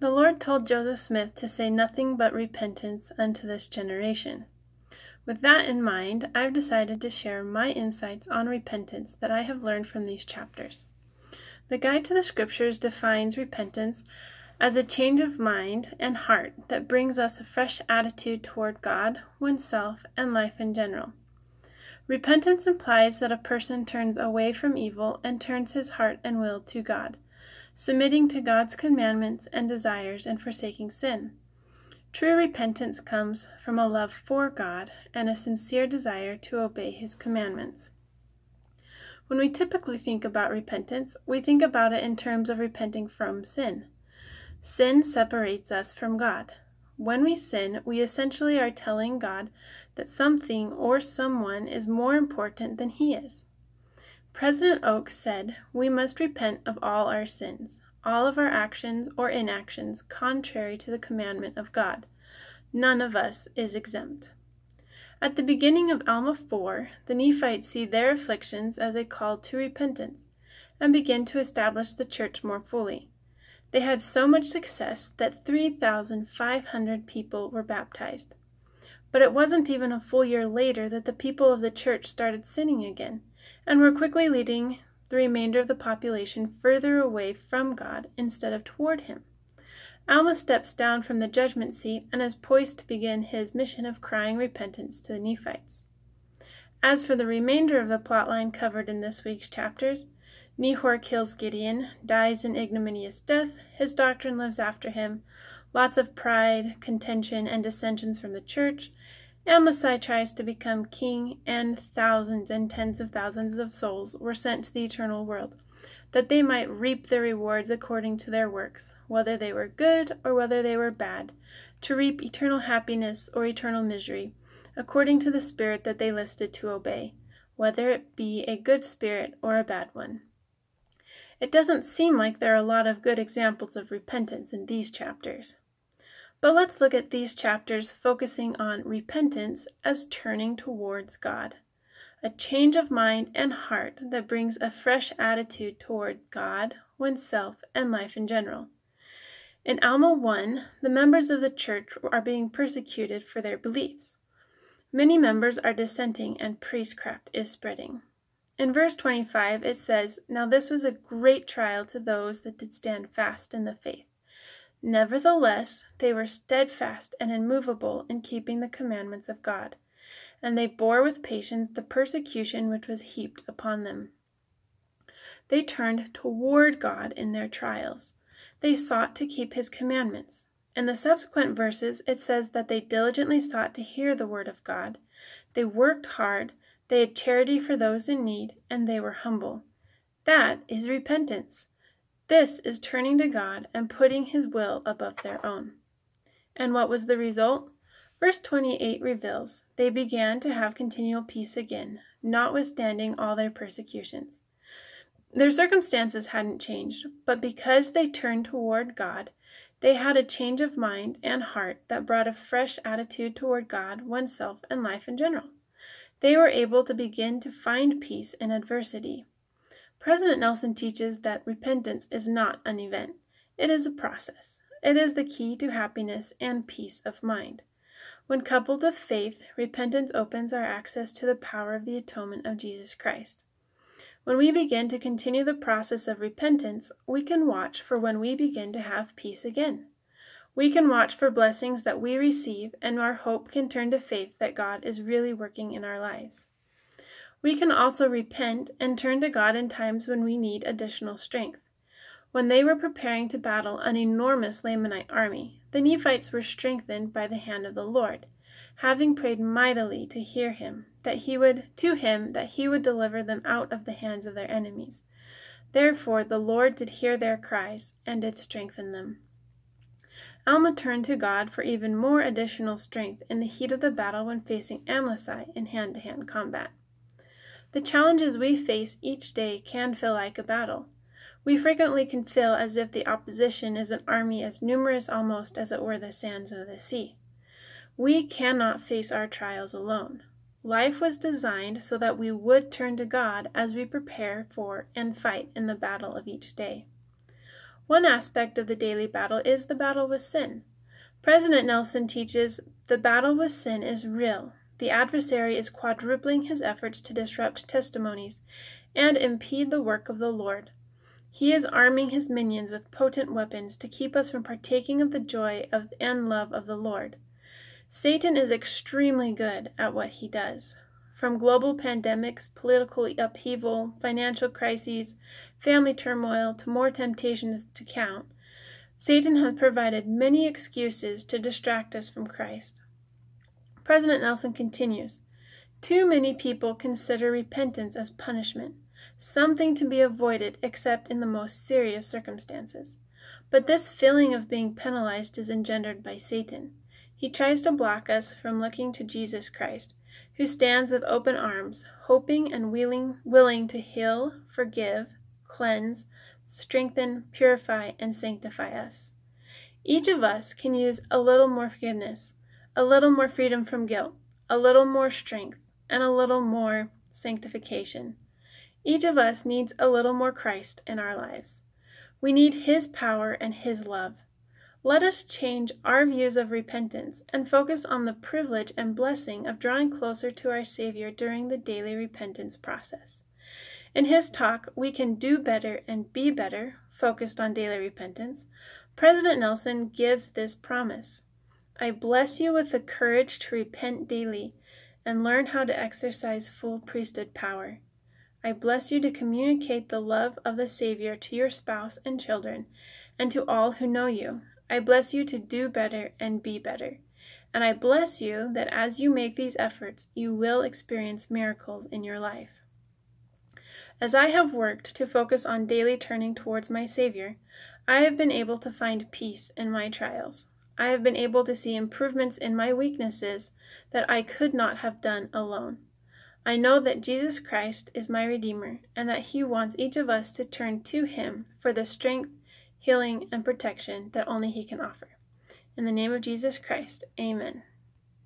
The Lord told Joseph Smith to say nothing but repentance unto this generation. With that in mind, I've decided to share my insights on repentance that I have learned from these chapters. The Guide to the Scriptures defines repentance as a change of mind and heart that brings us a fresh attitude toward God, oneself, and life in general. Repentance implies that a person turns away from evil and turns his heart and will to God, submitting to God's commandments and desires and forsaking sin. True repentance comes from a love for God and a sincere desire to obey His commandments. When we typically think about repentance, we think about it in terms of repenting from sin. Sin separates us from God. When we sin, we essentially are telling God that something or someone is more important than He is. President Oaks said, We must repent of all our sins all of our actions or inactions contrary to the commandment of God. None of us is exempt. At the beginning of Alma 4, the Nephites see their afflictions as a call to repentance and begin to establish the church more fully. They had so much success that 3,500 people were baptized. But it wasn't even a full year later that the people of the church started sinning again and were quickly leading the remainder of the population further away from God instead of toward Him. Alma steps down from the judgment seat and is poised to begin his mission of crying repentance to the Nephites. As for the remainder of the plotline covered in this week's chapters, Nehor kills Gideon, dies an ignominious death, his doctrine lives after him, lots of pride, contention, and dissensions from the church, Amlici tries to become king, and thousands and tens of thousands of souls were sent to the eternal world, that they might reap their rewards according to their works, whether they were good or whether they were bad, to reap eternal happiness or eternal misery, according to the spirit that they listed to obey, whether it be a good spirit or a bad one. It doesn't seem like there are a lot of good examples of repentance in these chapters. But let's look at these chapters focusing on repentance as turning towards God, a change of mind and heart that brings a fresh attitude toward God, oneself, and life in general. In Alma 1, the members of the church are being persecuted for their beliefs. Many members are dissenting and priestcraft is spreading. In verse 25, it says, Now this was a great trial to those that did stand fast in the faith. Nevertheless, they were steadfast and immovable in keeping the commandments of God, and they bore with patience the persecution which was heaped upon them. They turned toward God in their trials. They sought to keep his commandments. In the subsequent verses, it says that they diligently sought to hear the word of God. They worked hard, they had charity for those in need, and they were humble. That is repentance. This is turning to God and putting His will above their own. And what was the result? Verse 28 reveals they began to have continual peace again, notwithstanding all their persecutions. Their circumstances hadn't changed, but because they turned toward God, they had a change of mind and heart that brought a fresh attitude toward God, oneself, and life in general. They were able to begin to find peace in adversity. President Nelson teaches that repentance is not an event, it is a process. It is the key to happiness and peace of mind. When coupled with faith, repentance opens our access to the power of the atonement of Jesus Christ. When we begin to continue the process of repentance, we can watch for when we begin to have peace again. We can watch for blessings that we receive, and our hope can turn to faith that God is really working in our lives. We can also repent and turn to God in times when we need additional strength. When they were preparing to battle an enormous Lamanite army, the Nephites were strengthened by the hand of the Lord, having prayed mightily to hear him, that he would to him that he would deliver them out of the hands of their enemies. Therefore the Lord did hear their cries, and did strengthen them. Alma turned to God for even more additional strength in the heat of the battle when facing Amlici in hand to hand combat. The challenges we face each day can feel like a battle. We frequently can feel as if the opposition is an army as numerous almost as it were the sands of the sea. We cannot face our trials alone. Life was designed so that we would turn to God as we prepare for and fight in the battle of each day. One aspect of the daily battle is the battle with sin. President Nelson teaches the battle with sin is real. The adversary is quadrupling his efforts to disrupt testimonies and impede the work of the Lord. He is arming his minions with potent weapons to keep us from partaking of the joy of and love of the Lord. Satan is extremely good at what he does. From global pandemics, political upheaval, financial crises, family turmoil, to more temptations to count, Satan has provided many excuses to distract us from Christ. President Nelson continues Too many people consider repentance as punishment something to be avoided except in the most serious circumstances. But this feeling of being penalized is engendered by Satan. He tries to block us from looking to Jesus Christ, who stands with open arms, hoping and willing, willing to heal, forgive, cleanse, strengthen, purify, and sanctify us. Each of us can use a little more forgiveness, a little more freedom from guilt, a little more strength, and a little more sanctification. Each of us needs a little more Christ in our lives. We need His power and His love. Let us change our views of repentance and focus on the privilege and blessing of drawing closer to our Savior during the daily repentance process. In his talk, We Can Do Better and Be Better, focused on daily repentance, President Nelson gives this promise I bless you with the courage to repent daily and learn how to exercise full priesthood power. I bless you to communicate the love of the Savior to your spouse and children, and to all who know you. I bless you to do better and be better. And I bless you that as you make these efforts, you will experience miracles in your life. As I have worked to focus on daily turning towards my Savior, I have been able to find peace in my trials. I have been able to see improvements in my weaknesses that I could not have done alone. I know that Jesus Christ is my Redeemer and that He wants each of us to turn to Him for the strength, healing, and protection that only He can offer. In the name of Jesus Christ, amen.